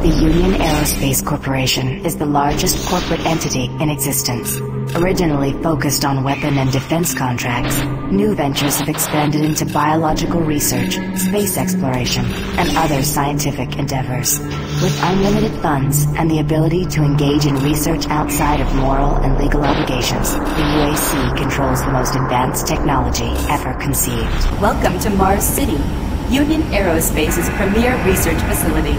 Aerospace Corporation is the largest corporate entity in existence. Originally focused on weapon and defense contracts, new ventures have expanded into biological research, space exploration, and other scientific endeavors. With unlimited funds and the ability to engage in research outside of moral and legal obligations, the UAC controls the most advanced technology ever conceived. Welcome to Mars City, Union Aerospace's premier research facility.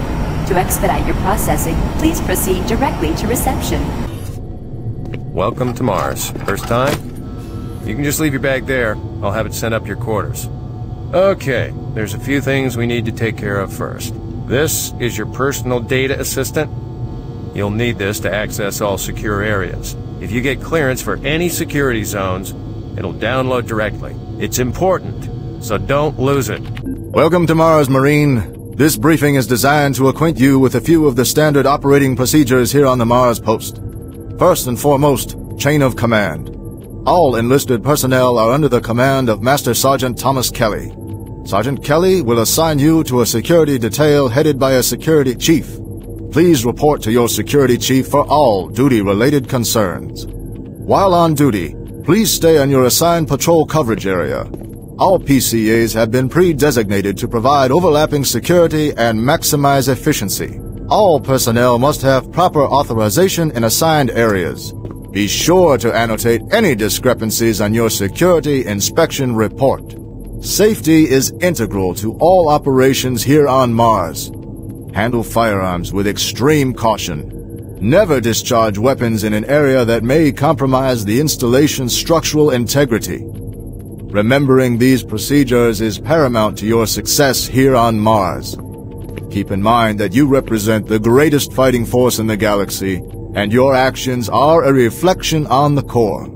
To expedite your processing, please proceed directly to reception. Welcome to Mars. First time? You can just leave your bag there. I'll have it sent up your quarters. Okay, there's a few things we need to take care of first. This is your personal data assistant. You'll need this to access all secure areas. If you get clearance for any security zones, it'll download directly. It's important, so don't lose it. Welcome to Mars, Marine. This briefing is designed to acquaint you with a few of the standard operating procedures here on the Mars post. First and foremost, chain of command. All enlisted personnel are under the command of Master Sergeant Thomas Kelly. Sergeant Kelly will assign you to a security detail headed by a security chief. Please report to your security chief for all duty-related concerns. While on duty, please stay on your assigned patrol coverage area. All PCAs have been pre-designated to provide overlapping security and maximize efficiency. All personnel must have proper authorization in assigned areas. Be sure to annotate any discrepancies on your security inspection report. Safety is integral to all operations here on Mars. Handle firearms with extreme caution. Never discharge weapons in an area that may compromise the installation's structural integrity. Remembering these procedures is paramount to your success here on Mars. Keep in mind that you represent the greatest fighting force in the galaxy, and your actions are a reflection on the Corps.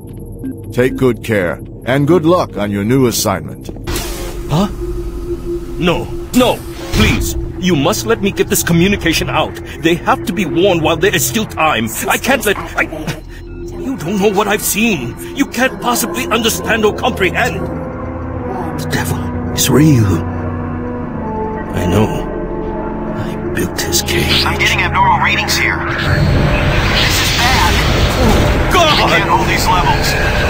Take good care, and good luck on your new assignment. Huh? No, no, please. You must let me get this communication out. They have to be warned while there is still time. I can't let... I... You don't know what I've seen. You can't possibly understand or comprehend. The devil is real. I know. I built his cage. I'm getting abnormal readings here. This is bad. God! I can't hold these levels.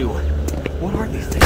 Do. What are these things?